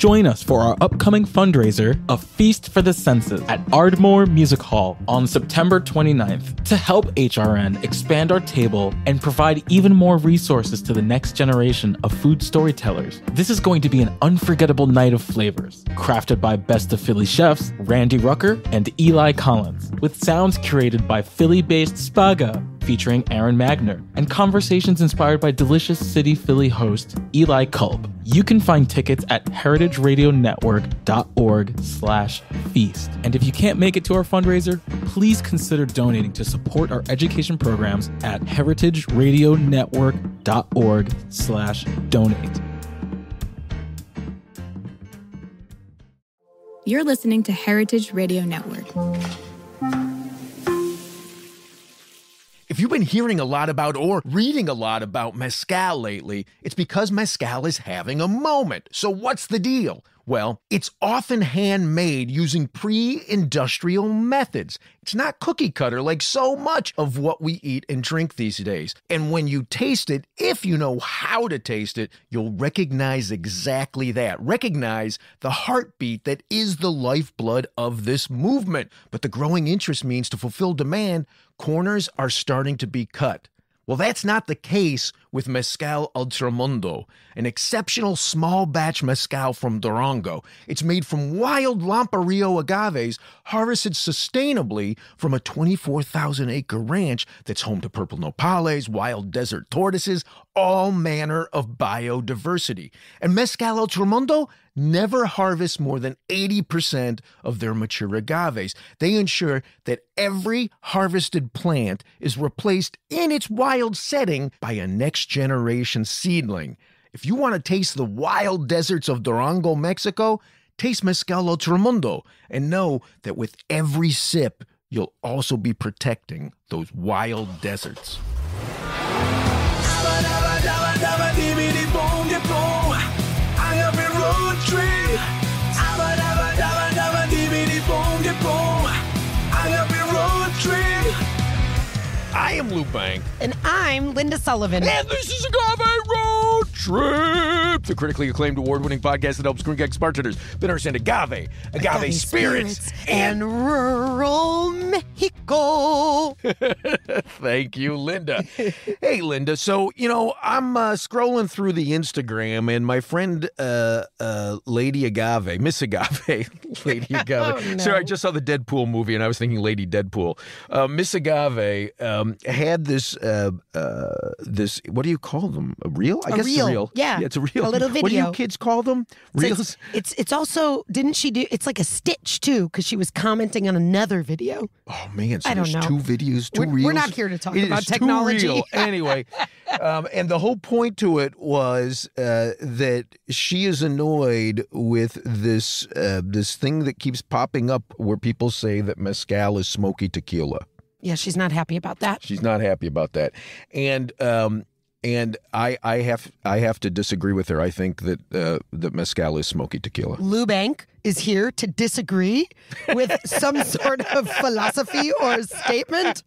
Join us for our upcoming fundraiser, A Feast for the Senses, at Ardmore Music Hall on September 29th to help HRN expand our table and provide even more resources to the next generation of food storytellers. This is going to be an unforgettable night of flavors, crafted by Best of Philly chefs Randy Rucker and Eli Collins, with sounds curated by Philly based Spaga featuring Aaron Magner, and conversations inspired by Delicious City Philly host Eli Kulp. You can find tickets at heritageradionetwork.org slash feast. And if you can't make it to our fundraiser, please consider donating to support our education programs at heritageradionetwork.org slash donate. You're listening to Heritage Radio Network. You've been hearing a lot about or reading a lot about Mezcal lately, it's because Mezcal is having a moment. So, what's the deal? Well, it's often handmade using pre industrial methods. It's not cookie cutter like so much of what we eat and drink these days. And when you taste it, if you know how to taste it, you'll recognize exactly that. Recognize the heartbeat that is the lifeblood of this movement. But the growing interest means to fulfill demand, corners are starting to be cut. Well, that's not the case with Mezcal Ultramundo, an exceptional small batch mezcal from Durango. It's made from wild Lamparillo agaves harvested sustainably from a 24,000 acre ranch that's home to purple nopales, wild desert tortoises, all manner of biodiversity. And Mezcal Ultramundo never harvest more than 80% of their mature agaves. They ensure that every harvested plant is replaced in its wild setting by a next generation seedling. If you want to taste the wild deserts of Durango, Mexico, taste Mezcal Ultramundo and know that with every sip, you'll also be protecting those wild deserts. I am Lou Bank. And I'm Linda Sullivan. And this is a Agave Road Trip, the critically acclaimed award winning podcast that helps Gringx bartenders better understand agave, agave, Agave spirits, spirits and rural Mexico. Thank you, Linda. hey, Linda. So, you know, I'm uh, scrolling through the Instagram, and my friend, uh, uh, Lady Agave, Miss Agave, Lady Agave. Oh, no. Sorry, I just saw the Deadpool movie, and I was thinking Lady Deadpool. Uh, Miss Agave um, had this, uh, uh, this. What do you call them? A reel? I A guess it's a reel. reel. Yeah. it's a reel. A little What do you kids call them? So Reels. It's, it's it's also didn't she do? It's like a stitch too because she was commenting on another video. Oh man, so I don't know. two videos, 2 We're- reels. we're not here to talk It about technology. anyway, um, and the whole point to it was uh, that she is annoyed with this uh, this thing that keeps popping up where people say that mezcal is smoky tequila. Yeah, she's not happy about that. She's not happy about that, and um, and I I have I have to disagree with her. I think that uh, that mezcal is smoky tequila. Lou Bank is here to disagree with some sort of philosophy or statement.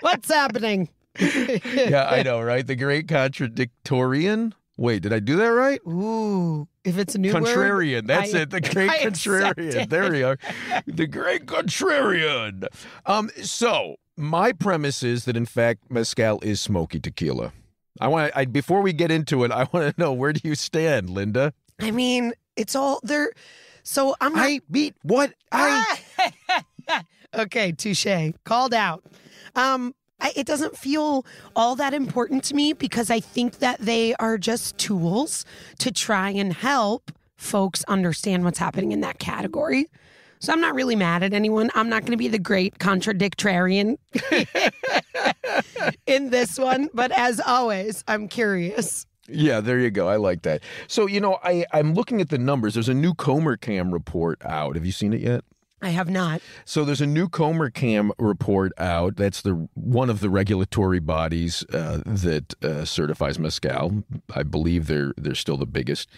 What's happening? yeah, I know, right? The great contradictorian. Wait, did I do that right? Ooh, if it's a new word, contrarian. That's I- it. The great I contrarian. There we are. The great contrarian. Um. So my premise is that in fact mezcal is smoky tequila. I want. I before we get into it, I want to know where do you stand, Linda? I mean, it's all there. So I'm not. I beat what I. okay, touche. Called out. Um, I, it doesn't feel all that important to me because I think that they are just tools to try and help folks understand what's happening in that category. So I'm not really mad at anyone. I'm not going to be the great contradictarian in this one, but as always, I'm curious. Yeah, there you go. I like that. So you know, I I'm looking at the numbers. There's a new COMERCAM report out. Have you seen it yet? I have not. So there's a new COMERCAM report out. That's the one of the regulatory bodies uh, that uh, certifies mezcal. I believe they're they're still the biggest.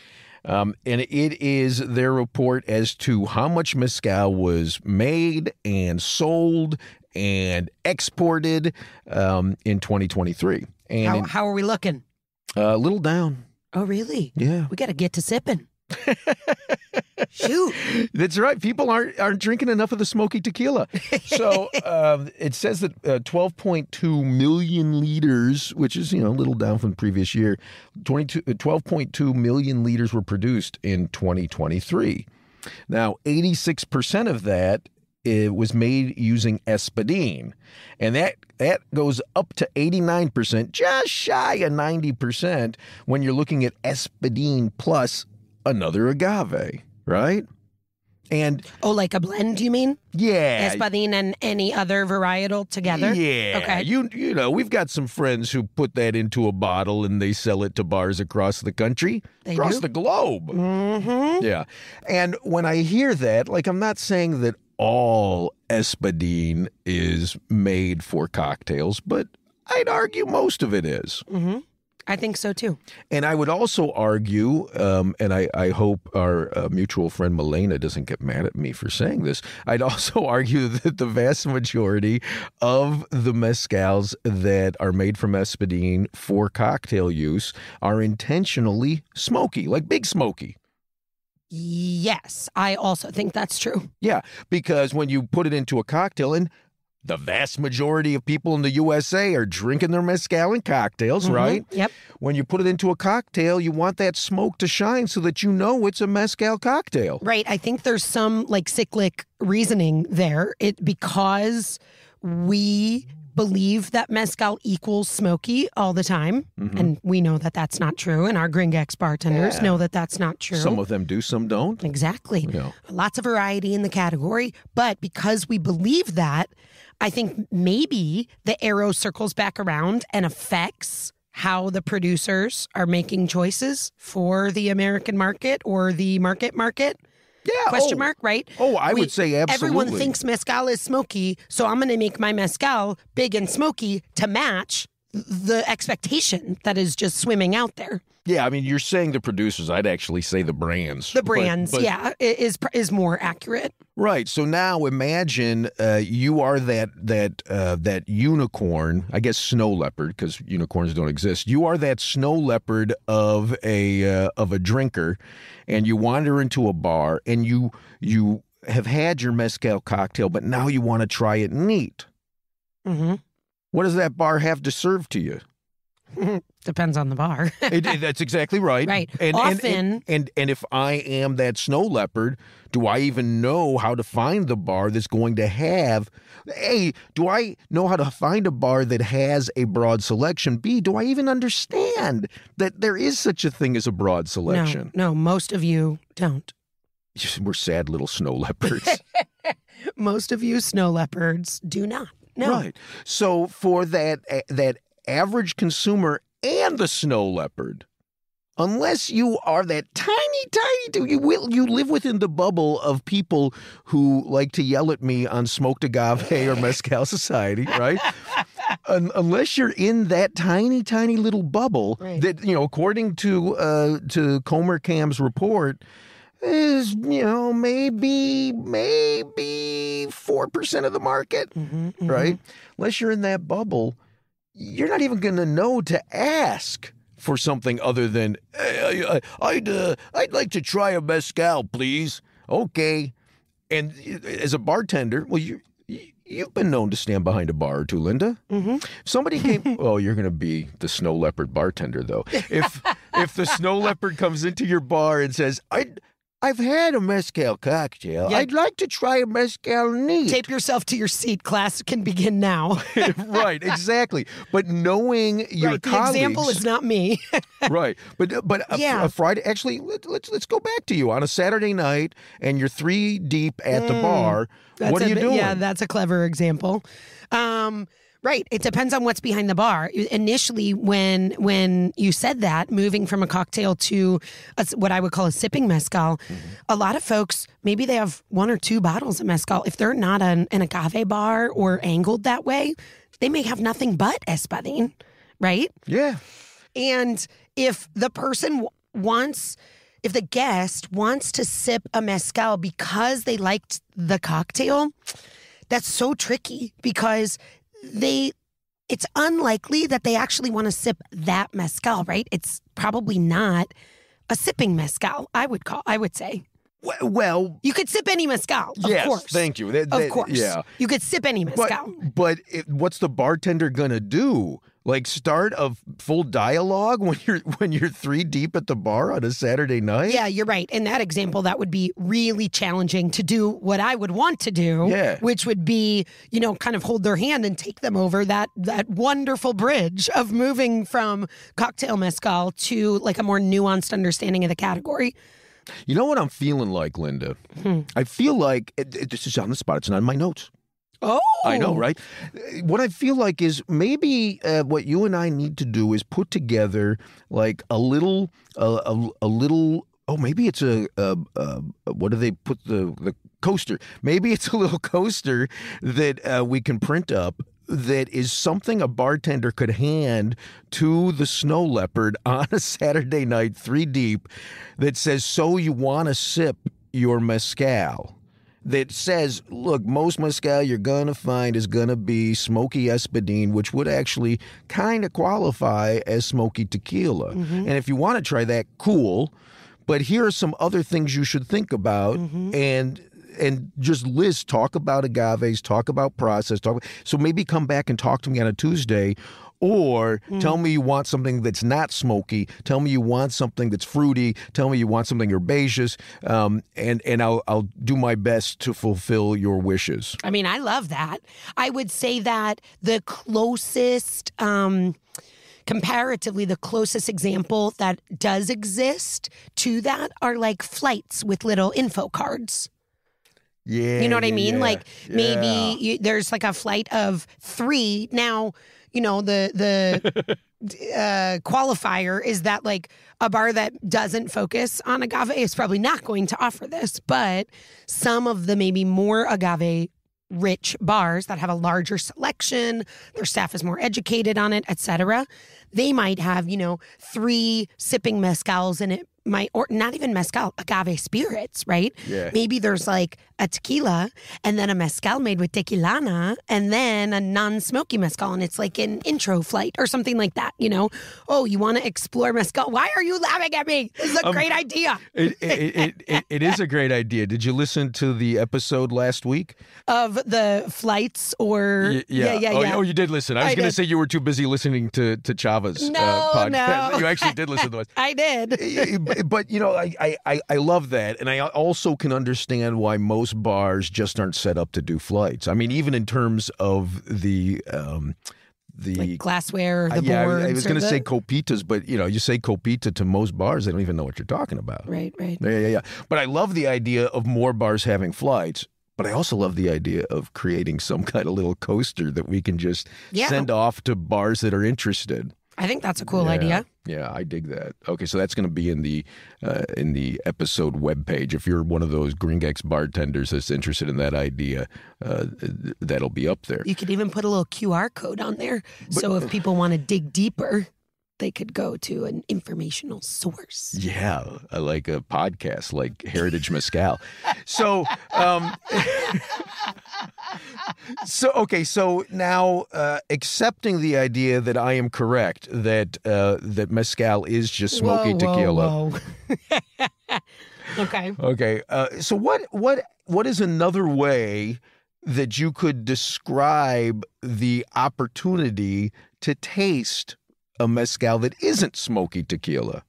Um, and it is their report as to how much mezcal was made and sold and exported um, in 2023. And How, in- how are we looking? uh, a little down. Oh, really? Yeah. We got to get to sipping. Shoot. That's right. People aren't aren't drinking enough of the smoky tequila. So um, it says that uh, 12.2 million liters, which is you know a little down from the previous year, 22, uh, 12.2 million liters were produced in 2023. Now, 86 percent of that it was made using espadín, and that that goes up to 89 percent, just shy of 90 percent when you're looking at espadín plus another agave, right? And Oh, like a blend, you mean? yeah, Espadín and any other varietal together? yeah. Okay. You you know, we've got some friends who put that into a bottle and they sell it to bars across the country, They across do? the globe. Mm-hmm. Yeah. And when I hear that, like I'm not saying that all espadín is made for cocktails, but I'd argue most of it is. Mm-hmm. I think so too. And I would also argue, um, and I, I hope our uh, mutual friend Milena doesn't get mad at me for saying this. I'd also argue that the vast majority of the mezcals that are made from espadín for cocktail use are intentionally smoky, like big smoky. Yes, I also think that's true. Yeah, because when you put it into a cocktail, and the vast majority of people in the USA are drinking their mezcal in cocktails, Mhm. right? Yep. When you put it into a cocktail, you want that smoke to shine so that you know it's a mezcal cocktail. Right. I think there's some like cyclic reasoning there. It because we believe that mezcal equals smoky all the time, mm-hmm. and we know that that's not true. And our Gringx bartenders Yeah. know that that's not true. Some of them do, some don't. Exactly. Yeah. Lots of variety in the category. But because we believe that, I think maybe the arrow circles back around and affects how the producers are making choices for the American market or the market market. Yeah. Question oh, mark, right? Oh, I We- would say absolutely. Everyone thinks mezcal is smoky, so I'm going to make my mezcal big and smoky to match the expectation that is just swimming out there. Yeah, I mean, you're saying the producers. I'd actually say the brands. The brands, but- yeah, is is more accurate. Right. So now imagine uh, you are that that uh, that unicorn. I guess snow leopard because unicorns don't exist. You are that snow leopard of a uh, of a drinker, and you wander into a bar and you you have had your mezcal cocktail, but now you want to try it neat. hmm What does that bar have to serve to you? Depends on the bar. It- it- that's exactly right. Right. And, and, Often- and, and and if I am that snow leopard, do I even know how to find the bar that's going to have? A, do I know how to find a bar that has a broad selection? B, do I even understand that there is such a thing as a broad selection? No, no, most of you don't. We're sad little snow leopards. Most of you snow leopards do not. No. Right. So for that that average consumer and the snow leopard, unless you are that tiny, tiny, you will you live within the bubble of people who like to yell at me on smoked agave or mezcal society, right? Un- unless you're in that tiny, tiny little bubble Right. that you know, according to uh, to COMERCAM's report. Is you know maybe maybe four percent of the market Mhm, mhm. right? Unless you're in that bubble, you're not even going to know to ask for something other than "Hey, I, I, I'd uh, I'd like to try a mezcal, please. Okay. And as a bartender, well, you you- you've been known to stand behind a bar or two, Linda. Mhm. Somebody came. oh, you're going to be the snow leopard bartender, though. If if the snow leopard comes into your bar and says, "I." I've had a mezcal cocktail. Yeah. I'd like to try a mezcal neat. Tape yourself to your seat. Class can begin now. right, exactly. But knowing your right. The colleagues, example is not me. right? But but a, Yeah. a Friday. Actually, let, let's let's go back to you on a Saturday night, and you're three deep at the bar. Mm, What are a you doing? Yeah, that's a clever example. Um, right. It depends on what's behind the bar. Initially, when when you said that, moving from a cocktail to a, what I would call a sipping mezcal, Mm-hmm. a lot of folks maybe they have one or two bottles of mezcal. If they're not an, an agave bar or angled that way, they may have nothing but espadín, right? yeah, And if the person wants, if the guest wants to sip a mezcal because they liked the cocktail, that's so tricky because they it's unlikely that they actually want to sip that mezcal, right? It's probably not a sipping mezcal. I would call. I would say Well, you could sip any mezcal. Of yes, course. thank you. That- Of course. Yeah. You could sip any But, mezcal. but it, what's the bartender gonna do? Like start a full dialogue when you're when you're three deep at the bar on a Saturday night? Yeah, you're right. In that example, that would be really challenging to do what I would want to do, Yeah. which would be, you know, kind of hold their hand and take them over that that wonderful bridge of moving from cocktail mezcal to like a more nuanced understanding of the category. You know what I'm feeling like, Linda? Hmm. I feel like it, it- this is on the spot. It's not in my notes. Oh, I know, right? Uh, What I feel like is maybe uh, what you and I need to do is put together like a little, uh, a, a little. Oh, maybe it's a, a, a what do they put the the coaster? Maybe it's a little coaster that uh, we can print up. That is something a bartender could hand to the snow leopard on a Saturday night, three deep, that says, "So you want to sip your mezcal?" That says, look, most mezcal you're going to find is going to be smoky espadín, which would actually kind of qualify as smoky tequila. Mm-hmm. And if you want to try that, cool. But here are some other things you should think about mm-hmm. and and just list talk about agaves, talk about process, talk so maybe come back and talk to me on a Tuesday or tell me you want something that's not smoky. Tell me you want something that's fruity. Tell me you want something herbaceous, um, and and I'll I'll do my best to fulfill your wishes. I mean, I love that. I would say that the closest, um, comparatively, the closest example that does exist to that are like flights with little info cards. Yeah, You know what I mean? yeah, Like yeah. maybe you, there's like a flight of three. Now, you know, the the uh, qualifier is that like a bar that doesn't focus on agave is probably not going to offer this, but some of the maybe more agave rich bars that have a larger selection, their staff is more educated on it, etc. They might have, you know, three sipping mezcals in it might or not even mezcal, agave spirits, right? Yeah. Maybe there's like a tequila and then a mezcal made with tequilana and then a non-smoky mezcal and it's like an intro flight or something like that, you know? Oh, you want to explore mezcal? Why are you laughing at me? This is a um, great idea It, it, it, it, is a great idea. Did you listen to the episode last week? of the flights or Y- yeah, yeah, oh, yeah. oh, you did listen. I was going to say you were too busy listening to to Chava's No, uh, podcast. no. You actually did listen to us. I did. but, you know, I, I- I I love that, and I also can understand why most bars just aren't set up to do flights. I mean, even in terms of the um, the Like glassware, Uh, yeah, I- boards. I was going to the- say copitas, but you know, you say copita to most bars, they don't even know what you're talking about. Right, right. Yeah, yeah, yeah. But I love the idea of more bars having flights. But I also love the idea of creating some kind of little coaster that we can just Yeah. send off to bars that are interested. I think that's a cool Yeah. idea. Yeah, I dig that. Okay, so that's going to be in the uh, in the episode webpage. If you're one of those Gringx bartenders that's interested in that idea, uh, th- that'll be up there. You could even put a little QR code on there. so if people want to dig deeper, they could go to an informational source. Yeah, I like a podcast like Heritage Mescal. So, um, so okay, so now uh, accepting the idea that I am correct that uh, that mezcal is just smoky Whoa, whoa, tequila. whoa. okay. Okay, uh, so what what what is another way that you could describe the opportunity to taste a mezcal that isn't smoky tequila?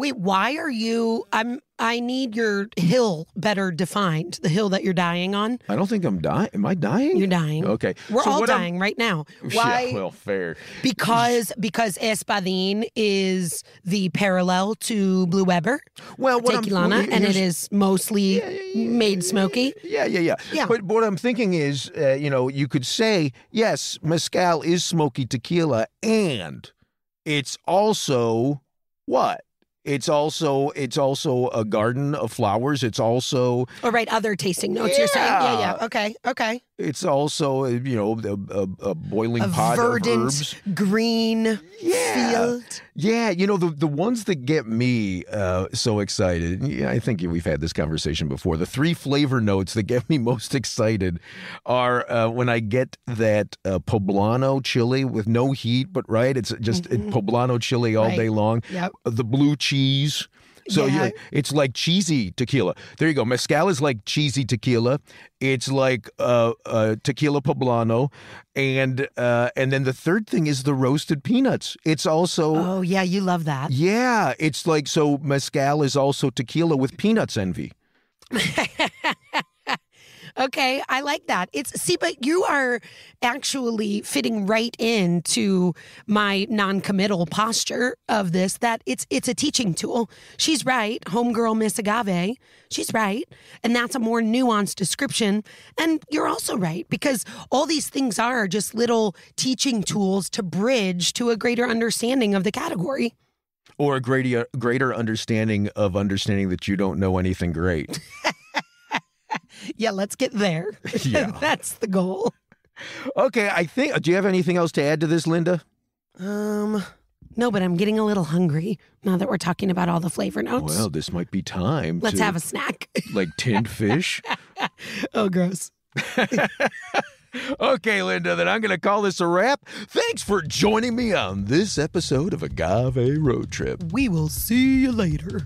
Wait, why are you I'm I need your hill better defined. The hill that you're dying on. I don't think I'm dying. Am I dying? You're dying. Okay. We're So all what I'm- dying right now. Why? Yeah, well, fair. because because Espadin is the parallel to Blue Weber, Well, what I'm- Tequilana, well, and it is mostly yeah, yeah, made smoky. Yeah, yeah, yeah. Yeah. But what I'm thinking is, uh, you know, you could say, yes, mezcal is smoky tequila, and it's also what? It's also it's also a garden of flowers. It's also Or right, other tasting notes. You're saying, yeah, Yeah. okay, okay. It's also, uh, you know, a, a, a boiling A pot of verdant herbs. green Yeah. field. Yeah, you know the the ones that get me uh, so excited. Yeah, I think we've had this conversation before. The three flavor notes that get me most excited are uh, when I get that uh, poblano chili with no heat, but right, it's just uh, poblano chili all Right. day long. Yep. The blue cheese. So Yeah. yeah, it's like cheesy tequila. There you go. Mezcal is like cheesy tequila. It's like uh, uh, tequila poblano, and uh, and then the third thing is the roasted peanuts. It's also Oh, yeah, you love that. yeah, it's like so mezcal is also tequila with peanuts envy. Okay, I like that. It's see, but you are actually fitting right into my non-committal posture of this. That it's it's a teaching tool. She's right, homegirl Miss Agave. She's right, and that's a more nuanced description. And you're also right because all these things are just little teaching tools to bridge to a greater understanding of the category. Or a greater greater understanding of understanding that you don't know anything great. Yeah, let's get there. Yeah. that's the goal. okay, I think do you have anything else to add to this, Linda? Um, no, but I'm getting a little hungry now that we're talking about all the flavor notes. Well, this might be time Let's to have a snack. like tinned fish. oh, gross. okay, Linda, then I'm going to call this a wrap. Thanks for joining me on this episode of Agave Road Trip. We will see you later.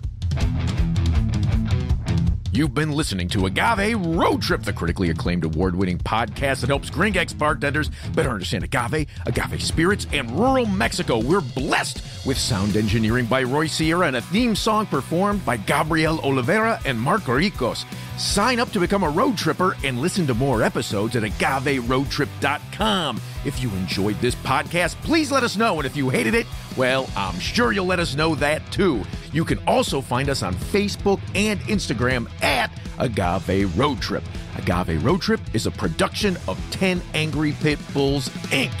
You've been listening to Agave Road Trip, the critically acclaimed award winning podcast that helps Gringx bartenders better understand agave, agave spirits, and rural Mexico. We're blessed with sound engineering by Roy Sierra and a theme song performed by Gabriel Oliveira and Marco Ricos. Sign up to become a road tripper and listen to more episodes at agaveroadtrip.com. If you enjoyed this podcast, please let us know. And if you hated it, well, I'm sure you'll let us know that too. You can also find us on Facebook and Instagram at Agave Road Trip. Agave Road Trip is a production of 10 Angry Pit Bulls, Inc.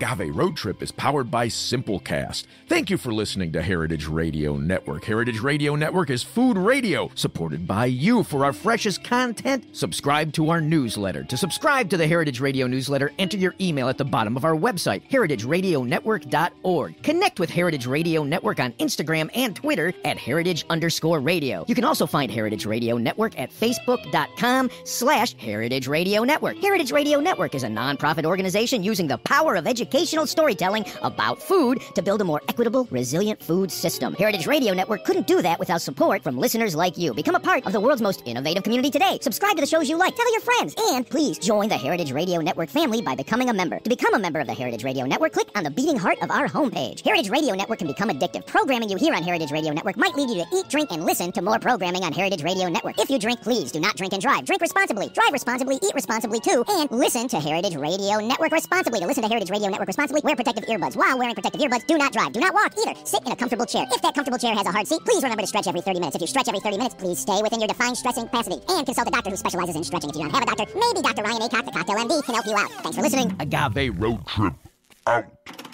Agave Road Trip is powered by Simplecast. Thank you for listening to Heritage Radio Network. Heritage Radio Network is food radio supported by you. For our freshest content, subscribe to our newsletter. To subscribe to the Heritage Radio newsletter, enter your email at the bottom of our website, heritageradionetwork.org. Connect with Heritage Radio Network on Instagram and Twitter at heritage underscore radio. You can also find Heritage Radio Network at facebook.com slash heritage radio network. Heritage Radio Network is a nonprofit organization using the power of educational storytelling about food to build a more equitable, resilient food system. Heritage Radio Network couldn't do that without support from listeners like you. Become a part of the world's most innovative community today. Subscribe to the shows you like, tell your friends, and please join the Heritage Radio Network family by becoming a member. To become a member of the Heritage Radio Network, click on the beating heart of our homepage. Heritage Radio Network can become addictive. Programming you hear on Heritage Radio Network might lead you to eat, drink, and listen to more programming on Heritage Radio Network. If you drink, please do not drink and drive. Drink responsibly, drive responsibly, eat responsibly too, and listen to Heritage Radio Network responsibly. To listen to Heritage Radio Network responsibly, wear protective earbuds. While wearing protective earbuds, do not drive, do not walk either. Sit in a comfortable chair. If that comfortable chair has a hard seat, please remember to stretch every 30 minutes. If you stretch every 30 minutes, please stay within your defined stretching capacity and consult a doctor who specializes in stretching. If you don't have a doctor, maybe Dr. Ryan Acock, the Cocktail MD, can help you out. Thanks for listening. Agave Road Trip out.